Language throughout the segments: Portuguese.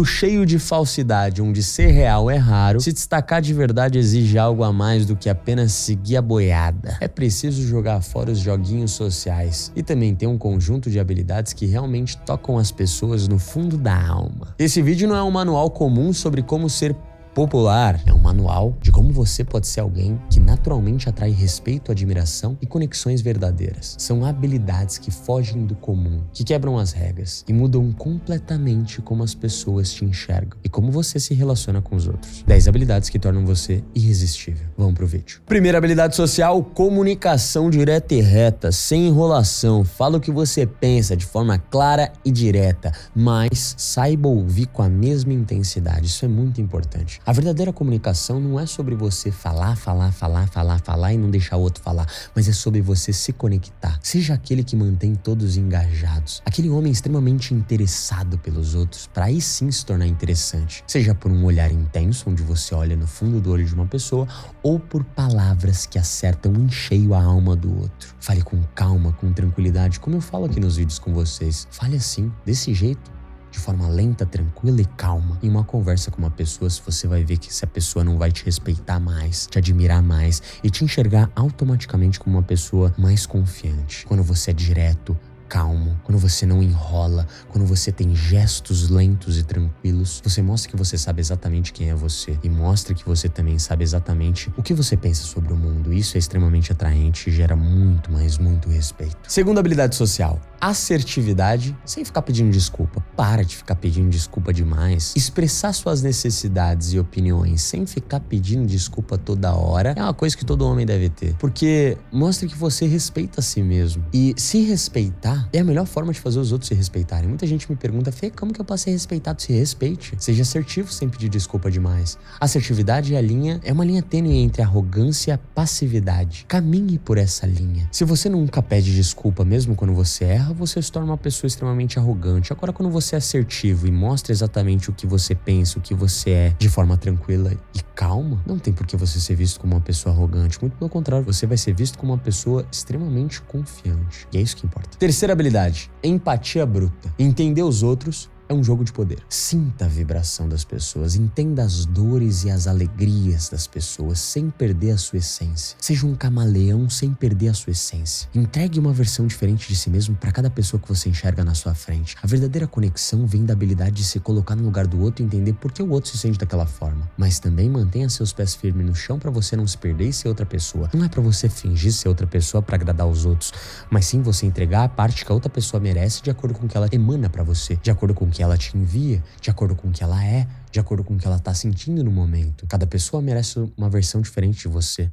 mundo cheio de falsidade, onde ser real é raro, se destacar de verdade exige algo a mais do que apenas seguir a boiada. É preciso jogar fora os joguinhos sociais e também ter um conjunto de habilidades que realmente tocam as pessoas no fundo da alma. Esse vídeo não é um manual comum sobre como ser Popular é um manual de como você pode ser alguém que naturalmente atrai respeito, admiração e conexões verdadeiras. São habilidades que fogem do comum, que quebram as regras e mudam completamente como as pessoas te enxergam e como você se relaciona com os outros. 10 habilidades que tornam você irresistível. Vamos pro vídeo. Primeira habilidade social: comunicação direta e reta, sem enrolação. Fala o que você pensa de forma clara e direta, mas saiba ouvir com a mesma intensidade. Isso é muito importante. A verdadeira comunicação não é sobre você falar, falar, falar, falar, falar e não deixar o outro falar, mas é sobre você se conectar. Seja aquele que mantém todos engajados, aquele homem extremamente interessado pelos outros, para aí sim se tornar interessante. Seja por um olhar intenso, onde você olha no fundo do olho de uma pessoa, ou por palavras que acertam em cheio a alma do outro. Fale com calma, com tranquilidade, como eu falo aqui nos vídeos com vocês. Fale assim, desse jeito de forma lenta, tranquila e calma. Em uma conversa com uma pessoa, se você vai ver que essa pessoa não vai te respeitar mais, te admirar mais e te enxergar automaticamente como uma pessoa mais confiante. Quando você é direto, calmo, quando você não enrola, quando você tem gestos lentos e tranquilos, você mostra que você sabe exatamente quem é você e mostra que você também sabe exatamente o que você pensa sobre o mundo. Isso é extremamente atraente e gera muito, mas muito respeito. Segunda habilidade social, assertividade sem ficar pedindo desculpa. Para de ficar pedindo desculpa demais. Expressar suas necessidades e opiniões sem ficar pedindo desculpa toda hora é uma coisa que todo homem deve ter, porque mostra que você respeita a si mesmo. E se respeitar é a melhor forma de fazer os outros se respeitarem. Muita gente me pergunta, Fê, como que eu posso ser respeitado? Se respeite. Seja assertivo sem pedir desculpa demais. Assertividade é a linha, é uma linha tênue entre arrogância e passividade. Caminhe por essa linha. Se você nunca pede desculpa, mesmo quando você erra, você se torna uma pessoa extremamente arrogante. Agora, quando você é assertivo e mostra exatamente o que você pensa, o que você é, de forma tranquila e calma, não tem por que você ser visto como uma pessoa arrogante. Muito pelo contrário, você vai ser visto como uma pessoa extremamente confiante. E é isso que importa. Terceira Terceira habilidade, empatia bruta. Entender os outros é um jogo de poder. Sinta a vibração das pessoas, entenda as dores e as alegrias das pessoas sem perder a sua essência. Seja um camaleão sem perder a sua essência. Entregue uma versão diferente de si mesmo para cada pessoa que você enxerga na sua frente. A verdadeira conexão vem da habilidade de se colocar no lugar do outro e entender por que o outro se sente daquela forma. Mas também mantenha seus pés firmes no chão para você não se perder e ser outra pessoa. Não é para você fingir ser outra pessoa para agradar os outros, mas sim você entregar a parte que a outra pessoa merece de acordo com o que ela emana para você, de acordo com o que que ela te envia, de acordo com o que ela é, de acordo com o que ela está sentindo no momento. Cada pessoa merece uma versão diferente de você.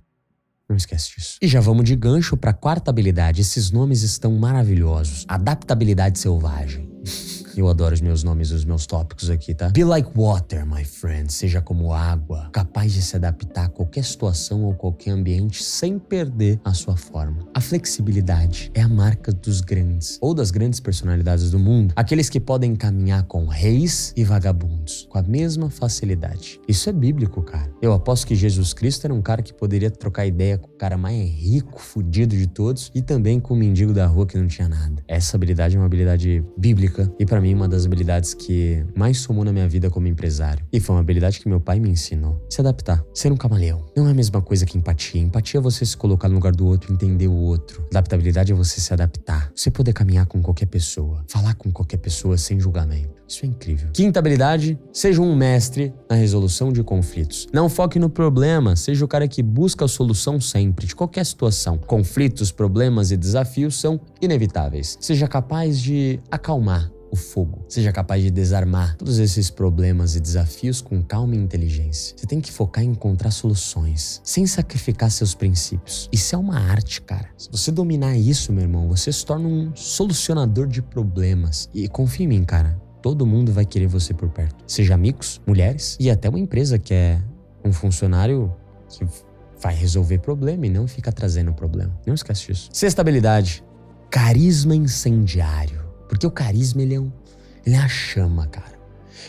Não esquece disso. E já vamos de gancho para quarta habilidade. Esses nomes estão maravilhosos. Adaptabilidade selvagem. Eu adoro os meus nomes e os meus tópicos aqui, tá? Be like water, my friend. Seja como água, capaz de se adaptar a qualquer situação ou qualquer ambiente sem perder a sua forma. A flexibilidade é a marca dos grandes ou das grandes personalidades do mundo, aqueles que podem caminhar com reis e vagabundos com a mesma facilidade. Isso é bíblico, cara. Eu aposto que Jesus Cristo era um cara que poderia trocar ideia com o cara mais rico, fudido de todos e também com o mendigo da rua que não tinha nada. Essa habilidade é uma habilidade bíblica e para mim mim uma das habilidades que mais somou na minha vida como empresário. E foi uma habilidade que meu pai me ensinou. Se adaptar, ser um camaleão. Não é a mesma coisa que empatia. Empatia é você se colocar no lugar do outro, entender o outro. Adaptabilidade é você se adaptar. Você poder caminhar com qualquer pessoa, falar com qualquer pessoa sem julgamento. Isso é incrível. Quinta habilidade, seja um mestre na resolução de conflitos. Não foque no problema, seja o cara que busca a solução sempre, de qualquer situação. Conflitos, problemas e desafios são inevitáveis. Seja capaz de acalmar o fogo. Seja capaz de desarmar todos esses problemas e desafios com calma e inteligência. Você tem que focar em encontrar soluções, sem sacrificar seus princípios. Isso é uma arte, cara. Se você dominar isso, meu irmão, você se torna um solucionador de problemas. E confia em mim, cara. Todo mundo vai querer você por perto. Seja amigos, mulheres e até uma empresa que é um funcionário que vai resolver problema e não fica trazendo problema. Não esquece disso. Sexta habilidade: carisma incendiário. Porque o carisma, ele é, um, ele é a chama, cara.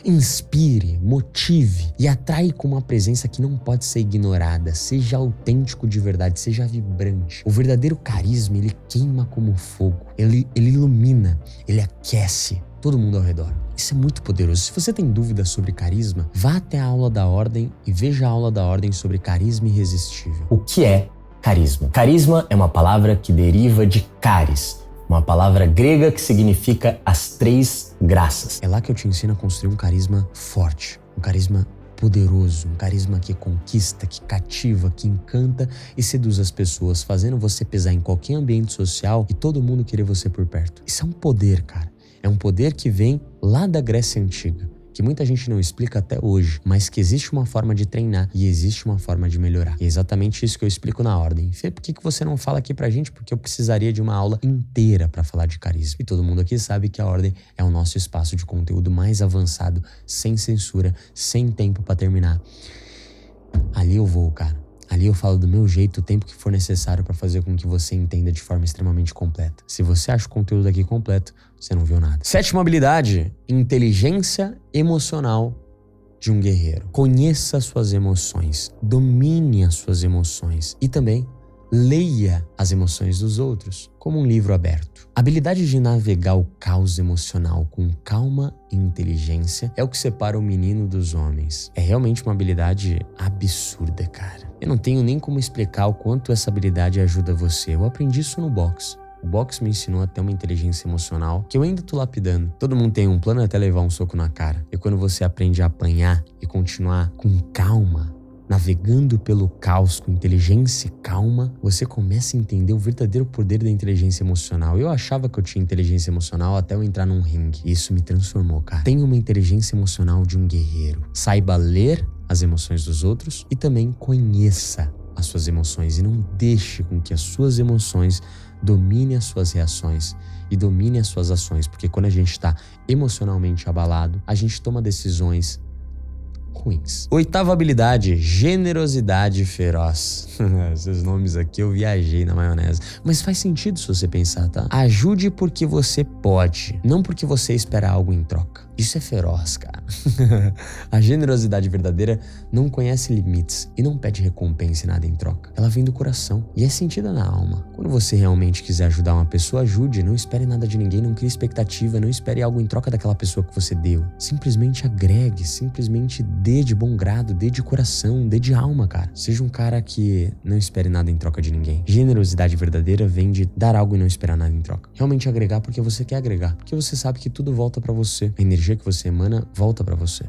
Inspire, motive e atrai com uma presença que não pode ser ignorada. Seja autêntico de verdade, seja vibrante. O verdadeiro carisma, ele queima como fogo. Ele, ele ilumina, ele aquece. todo mundo ao redor. Isso é muito poderoso. Se você tem dúvidas sobre carisma, vá até a aula da ordem e veja a aula da ordem sobre carisma irresistível. O que é carisma? Carisma é uma palavra que deriva de caris, uma palavra grega que significa as três graças. É lá que eu te ensino a construir um carisma forte, um carisma poderoso, um carisma que conquista, que cativa, que encanta e seduz as pessoas, fazendo você pesar em qualquer ambiente social e todo mundo querer você por perto. Isso é um poder, cara. É um poder que vem lá da Grécia Antiga, que muita gente não explica até hoje, mas que existe uma forma de treinar e existe uma forma de melhorar. E é exatamente isso que eu explico na ordem. Fê, por que, que você não fala aqui pra gente? Porque eu precisaria de uma aula inteira para falar de carisma. E todo mundo aqui sabe que a ordem é o nosso espaço de conteúdo mais avançado, sem censura, sem tempo para terminar. Ali eu vou, cara. Ali eu falo do meu jeito o tempo que for necessário para fazer com que você entenda de forma extremamente completa. Se você acha o conteúdo aqui completo, você não viu nada. Sétima habilidade: inteligência emocional de um guerreiro. Conheça suas emoções, domine as suas emoções e também leia as emoções dos outros, como um livro aberto. A habilidade de navegar o caos emocional com calma e inteligência é o que separa o menino dos homens. É realmente uma habilidade absurda, cara. Eu não tenho nem como explicar o quanto essa habilidade ajuda você. Eu aprendi isso no boxe. O boxe me ensinou a ter uma inteligência emocional que eu ainda tô lapidando. Todo mundo tem um plano até levar um soco na cara. E quando você aprende a apanhar e continuar com calma, navegando pelo caos com inteligência e calma, você começa a entender o verdadeiro poder da inteligência emocional. Eu achava que eu tinha inteligência emocional até eu entrar num ringue. Isso me transformou, cara. Tenha uma inteligência emocional de um guerreiro. Saiba ler as emoções dos outros e também conheça as suas emoções e não deixe com que as suas emoções domine as suas reações e domine as suas ações, porque quando a gente está emocionalmente abalado, a gente toma decisões ruins. Oitava habilidade, generosidade feroz. Esses nomes aqui eu viajei na maionese. Mas faz sentido se você pensar, tá? Ajude porque você pode, não porque você espera algo em troca. Isso é feroz, cara. a generosidade verdadeira não conhece limites e não pede recompensa e nada em troca. Ela vem do coração e é sentida na alma. Quando você realmente quiser ajudar uma pessoa, ajude. Não espere nada de ninguém, não crie expectativa, não espere algo em troca daquela pessoa que você deu. Simplesmente agregue, simplesmente dê de bom grado, dê de coração, dê de alma, cara. Seja um cara que não espere nada em troca de ninguém. Generosidade verdadeira vem de dar algo e não esperar nada em troca. Realmente agregar porque você quer agregar, porque você sabe que tudo volta para você. A energia que você emana volta para você.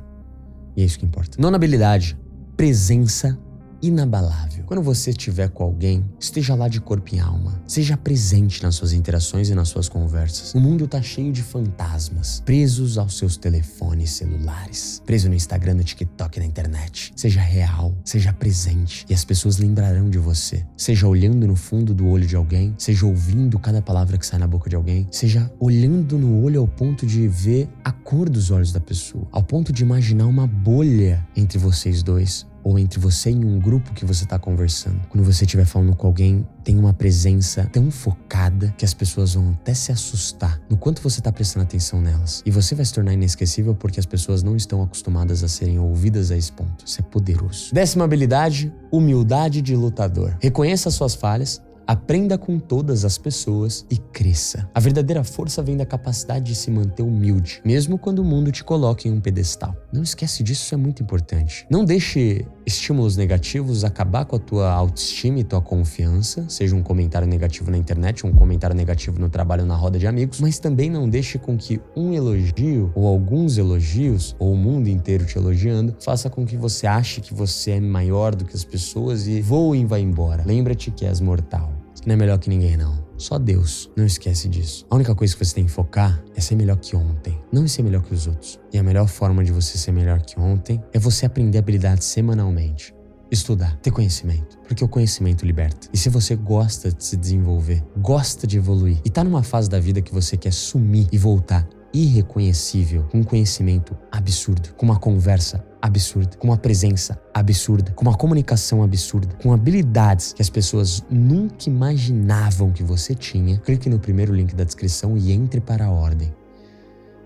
E é isso que importa. Nona habilidade: presença inabalável. Quando você estiver com alguém, esteja lá de corpo e alma. Seja presente nas suas interações e nas suas conversas. O mundo está cheio de fantasmas, presos aos seus telefones celulares, preso no Instagram, no TikTok, na internet. Seja real, seja presente e as pessoas lembrarão de você. Seja olhando no fundo do olho de alguém, seja ouvindo cada palavra que sai na boca de alguém, seja olhando no olho ao ponto de ver a cor dos olhos da pessoa, ao ponto de imaginar uma bolha entre vocês dois ou entre você e um grupo que você está conversando. Quando você estiver falando com alguém, tem uma presença tão focada que as pessoas vão até se assustar no quanto você está prestando atenção nelas. E você vai se tornar inesquecível porque as pessoas não estão acostumadas a serem ouvidas a esse ponto. Isso é poderoso. Décima habilidade: humildade de lutador. Reconheça suas falhas, Aprenda com todas as pessoas e cresça. A verdadeira força vem da capacidade de se manter humilde, mesmo quando o mundo te coloca em um pedestal. Não esquece disso, isso é muito importante. Não deixe estímulos negativos acabar com a tua autoestima e tua confiança, seja um comentário negativo na internet, um comentário negativo no trabalho na roda de amigos, mas também não deixe com que um elogio ou alguns elogios ou o mundo inteiro te elogiando faça com que você ache que você é maior do que as pessoas e voe e vá embora. Lembra-te que és mortal não é melhor que ninguém, não. Só Deus. Não esquece disso. A única coisa que você tem que focar é ser melhor que ontem, não em ser melhor que os outros. E a melhor forma de você ser melhor que ontem é você aprender habilidades semanalmente. Estudar, ter conhecimento, porque o conhecimento liberta. E se você gosta de se desenvolver, gosta de evoluir e tá numa fase da vida que você quer sumir e voltar irreconhecível, com um conhecimento absurdo, com uma conversa absurda, com uma presença absurda, com uma comunicação absurda, com habilidades que as pessoas nunca imaginavam que você tinha, clique no primeiro link da descrição e entre para a ordem.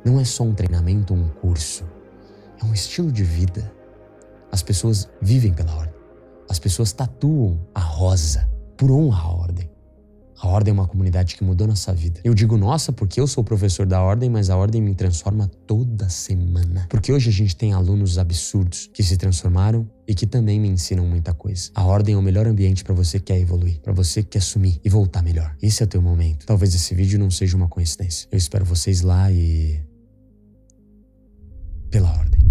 Não é só um treinamento ou um curso, é um estilo de vida. As pessoas vivem pela ordem. As pessoas tatuam a rosa por honra à ordem. A ordem é uma comunidade que mudou nossa vida. Eu digo nossa porque eu sou professor da ordem, mas a ordem me transforma toda semana. Porque hoje a gente tem alunos absurdos que se transformaram e que também me ensinam muita coisa. A ordem é o melhor ambiente para você que quer evoluir, para você que quer sumir e voltar melhor. Esse é o teu momento. Talvez esse vídeo não seja uma coincidência. Eu espero vocês lá e pela ordem.